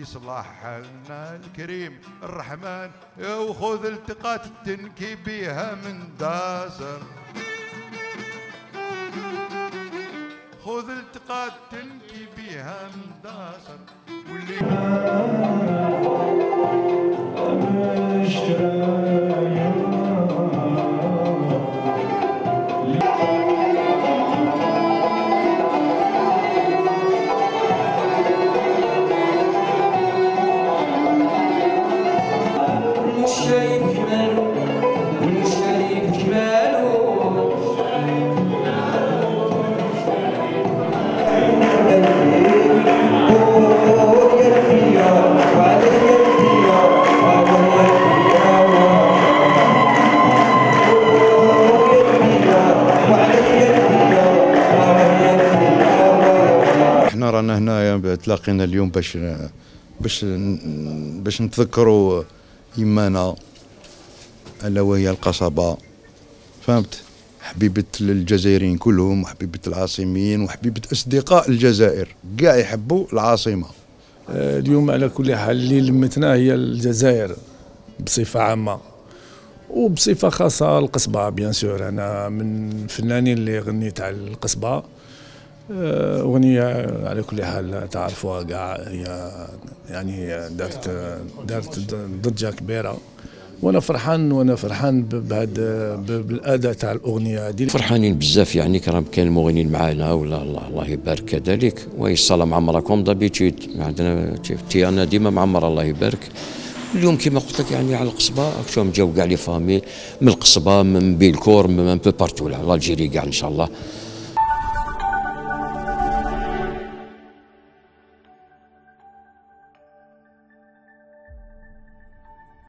يصلح حالنا الكريم الرحمن وخذ التقات التنكي بيها من داسر خذ التقات تنكي بيها من داسر واللي المشتري رانا هنا تلاقينا اليوم باش باش باش نتذكروا يمانا ألا وهي القصبة. فهمت؟ حبيبة الجزائريين كلهم وحبيبة العاصميين وحبيبة أصدقاء الجزائر. كاع يحبوا العاصمة. آه، اليوم على كل حال اللي لمتنا هي الجزائر بصفة عامة وبصفة خاصة القصبة. بيان سور أنا من الفنانين اللي غنيت على القصبة. آه، أغنية على كل حال تعرفوها كاع هي يعني دارت دارت ضجة كبيرة. وأنا فرحان وأنا فرحان ب- بهذا ب- بالأداء تاع الأغنية هذه فرحانين بزاف يعني كرام كاين المغنيين معانا ولا الله, الله يبارك كذلك. معمره comme d'habitude عندنا تي أنا ديما معمره الله يبارك. اليوم كما قلت لك يعني على القصبة شوم جاو كاع les familles من القصبة من بيلكور un peu partout l'Algérie كاع إن شاء الله.